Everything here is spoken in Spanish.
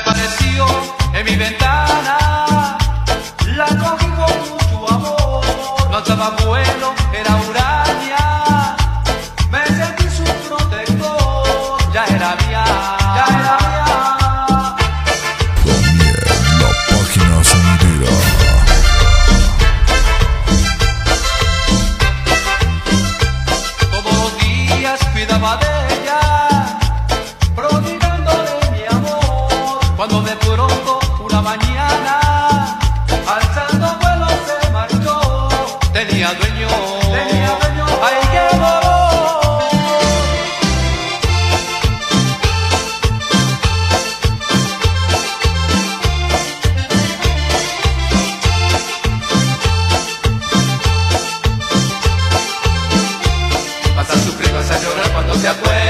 apareció en mi ventana. La cogí con mucho amor. No estaba bueno, era huraña. Me sentí su protector. Ya era mía, ya era mía. La página sonidera. Todos los días cuidaba de cuando de pronto una mañana, alzando vuelo se marchó, tenía dueño, tenía dueño, ay qué dolor. Vas a sufrir, vas a llorar cuando te acuerdes.